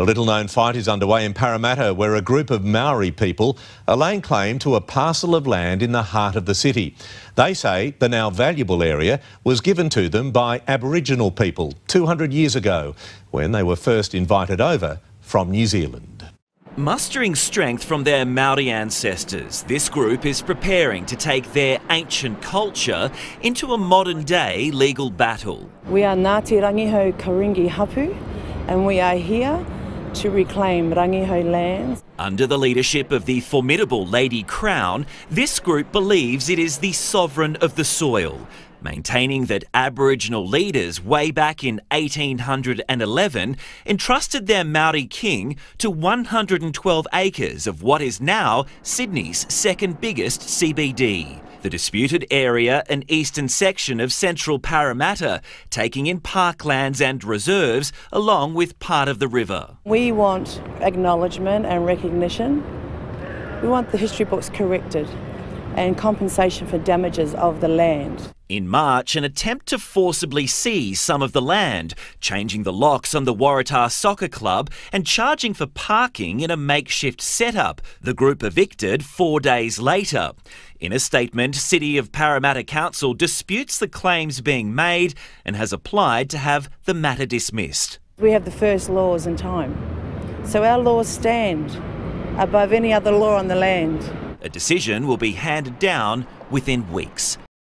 A little known fight is underway in Parramatta where a group of Maori people are laying claim to a parcel of land in the heart of the city. They say the now valuable area was given to them by Aboriginal people 200 years ago when they were first invited over from New Zealand. Mustering strength from their Maori ancestors, this group is preparing to take their ancient culture into a modern day legal battle. We are Ngāti Rangihau Karingi Hapu and we are here to reclaim Rangihau lands. Under the leadership of the formidable Lady Crown, this group believes it is the sovereign of the soil, maintaining that Aboriginal leaders way back in 1811 entrusted their Maori king to 112 acres of what is now Sydney's second biggest CBD. The disputed area, an eastern section of central Parramatta, taking in parklands and reserves along with part of the river. We want acknowledgement and recognition. We want the history books corrected and compensation for damages of the land. In March, an attempt to forcibly seize some of the land, changing the locks on the Waratah Soccer Club and charging for parking in a makeshift setup, the group evicted four days later. In a statement, City of Parramatta Council disputes the claims being made and has applied to have the matter dismissed. We have the first laws in time, so our laws stand above any other law on the land. A decision will be handed down within weeks.